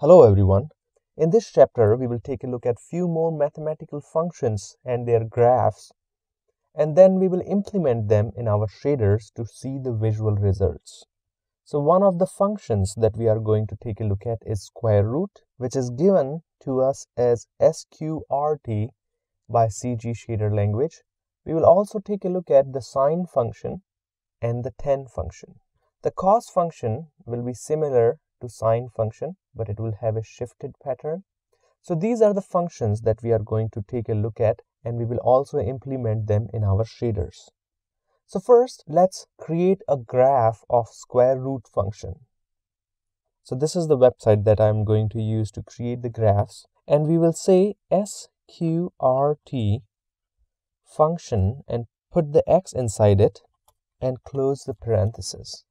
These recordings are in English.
Hello everyone. In this chapter, we will take a look at few more mathematical functions and their graphs, and then we will implement them in our shaders to see the visual results. So one of the functions that we are going to take a look at is square root, which is given to us as sqrt by CG shader language. We will also take a look at the sine function and the tan function. The cos function will be similar to sine function, but it will have a shifted pattern. So these are the functions that we are going to take a look at and we will also implement them in our shaders. So first, let's create a graph of square root function. So this is the website that I'm going to use to create the graphs and we will say sqrt function and put the x inside it and close the parenthesis.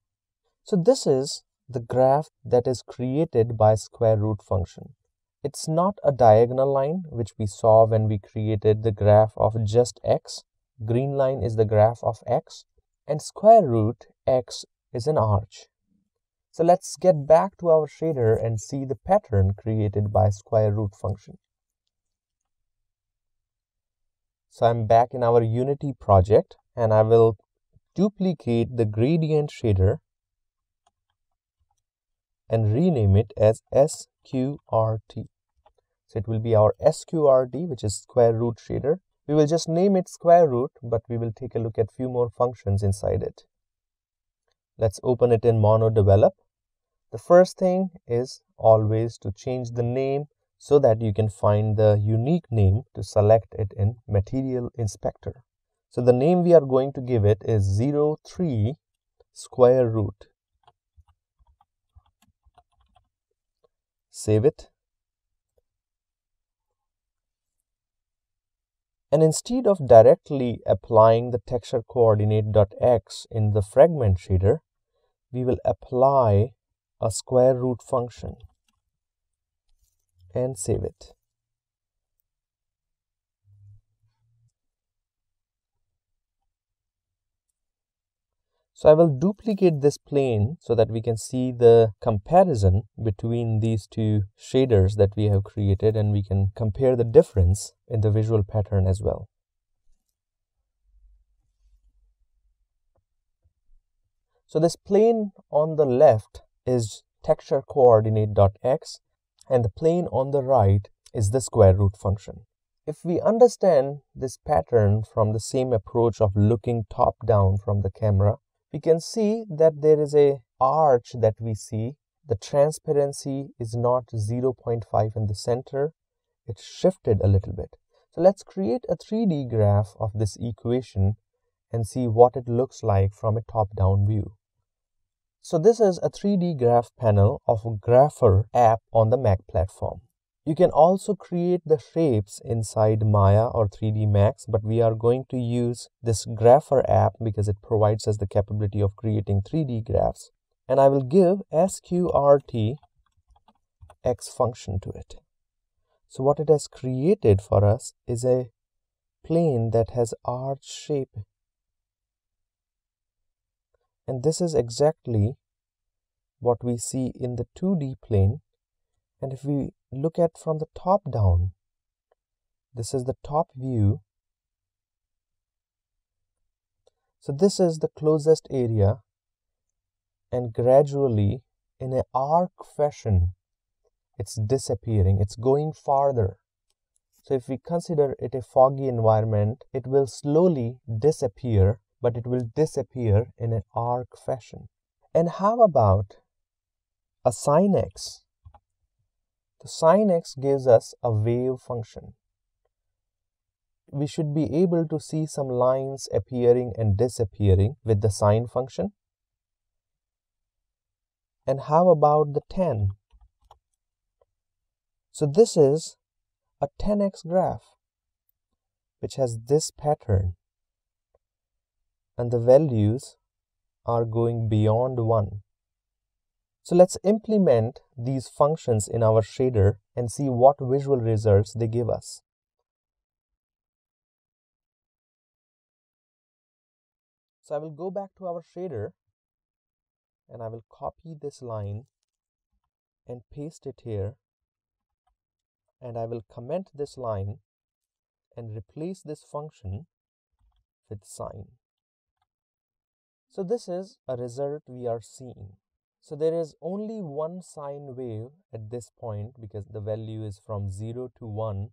So this is the graph that is created by square root function. It's not a diagonal line which we saw when we created the graph of just x. Green line is the graph of x and square root x is an arch. So let's get back to our shader and see the pattern created by square root function. So I'm back in our Unity project and I will duplicate the gradient shader and rename it as SQRT. So it will be our SQRT, which is square root shader. We will just name it square root, but we will take a look at few more functions inside it. Let's open it in Mono Develop. The first thing is always to change the name so that you can find the unique name to select it in Material Inspector. So the name we are going to give it is 03 square root. Save it. And instead of directly applying the texture coordinate.x in the fragment shader, we will apply a square root function and save it. So I will duplicate this plane so that we can see the comparison between these two shaders that we have created and we can compare the difference in the visual pattern as well. So this plane on the left is texture coordinate.x and the plane on the right is the square root function. If we understand this pattern from the same approach of looking top down from the camera, we can see that there is a arch that we see. The transparency is not 0.5 in the center. It's shifted a little bit. So let's create a 3D graph of this equation and see what it looks like from a top-down view. So this is a 3D graph panel of Grapher app on the Mac platform. You can also create the shapes inside Maya or 3D Max, but we are going to use this Grapher app because it provides us the capability of creating 3D graphs. And I will give sqrt x function to it. So what it has created for us is a plane that has arch shape. And this is exactly what we see in the 2D plane. And if we look at from the top down. This is the top view. So this is the closest area and gradually in an arc fashion it's disappearing, it's going farther. So if we consider it a foggy environment, it will slowly disappear, but it will disappear in an arc fashion. And how about a sine x? The sine x gives us a wave function. We should be able to see some lines appearing and disappearing with the sine function. And how about the tan? So this is a tan x graph which has this pattern and the values are going beyond 1. So let's implement these functions in our shader and see what visual results they give us. So I will go back to our shader and I will copy this line and paste it here and I will comment this line and replace this function with sine. So this is a result we are seeing. So there is only one sine wave at this point because the value is from 0 to 1